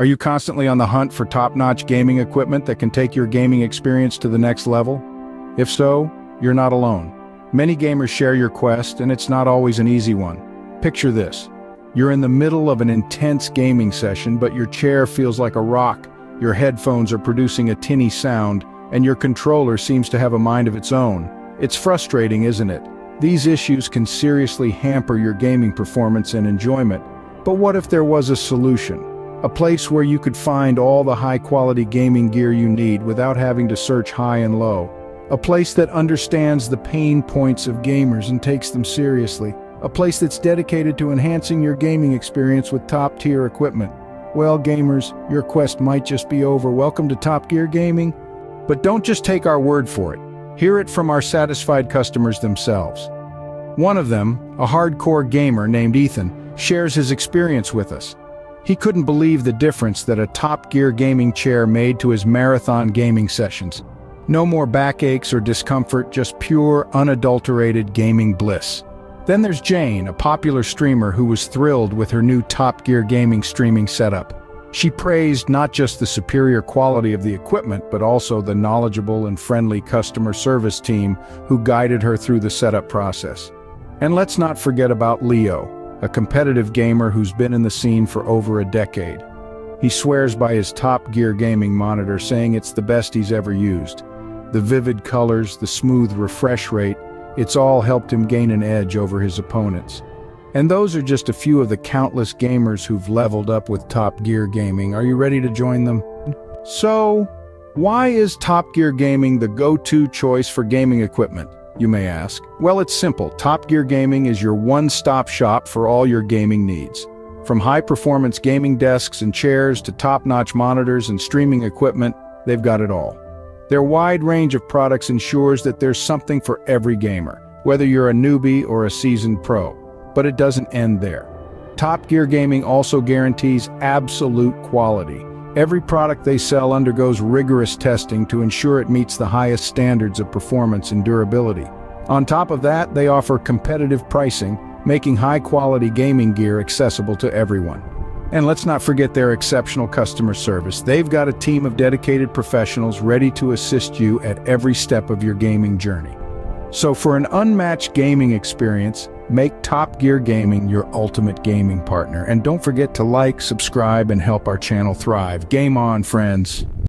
Are you constantly on the hunt for top-notch gaming equipment that can take your gaming experience to the next level? If so, you're not alone. Many gamers share your quest, and it's not always an easy one. Picture this. You're in the middle of an intense gaming session, but your chair feels like a rock, your headphones are producing a tinny sound, and your controller seems to have a mind of its own. It's frustrating, isn't it? These issues can seriously hamper your gaming performance and enjoyment. But what if there was a solution? A place where you could find all the high-quality gaming gear you need without having to search high and low. A place that understands the pain points of gamers and takes them seriously. A place that's dedicated to enhancing your gaming experience with top-tier equipment. Well, gamers, your quest might just be over. Welcome to Top Gear Gaming. But don't just take our word for it. Hear it from our satisfied customers themselves. One of them, a hardcore gamer named Ethan, shares his experience with us. He couldn't believe the difference that a Top Gear gaming chair made to his marathon gaming sessions. No more backaches or discomfort, just pure, unadulterated gaming bliss. Then there's Jane, a popular streamer who was thrilled with her new Top Gear gaming streaming setup. She praised not just the superior quality of the equipment, but also the knowledgeable and friendly customer service team who guided her through the setup process. And let's not forget about Leo, a competitive gamer who's been in the scene for over a decade. He swears by his Top Gear gaming monitor, saying it's the best he's ever used. The vivid colors, the smooth refresh rate, it's all helped him gain an edge over his opponents. And those are just a few of the countless gamers who've leveled up with Top Gear Gaming. Are you ready to join them? So, why is Top Gear Gaming the go-to choice for gaming equipment? You may ask? Well, it's simple. Top Gear Gaming is your one-stop shop for all your gaming needs. From high-performance gaming desks and chairs to top-notch monitors and streaming equipment, they've got it all. Their wide range of products ensures that there's something for every gamer, whether you're a newbie or a seasoned pro. But it doesn't end there. Top Gear Gaming also guarantees absolute quality. Every product they sell undergoes rigorous testing to ensure it meets the highest standards of performance and durability. On top of that, they offer competitive pricing, making high-quality gaming gear accessible to everyone. And let's not forget their exceptional customer service. They've got a team of dedicated professionals ready to assist you at every step of your gaming journey. So for an unmatched gaming experience, Make Top Gear Gaming your ultimate gaming partner. And don't forget to like, subscribe, and help our channel thrive. Game on, friends.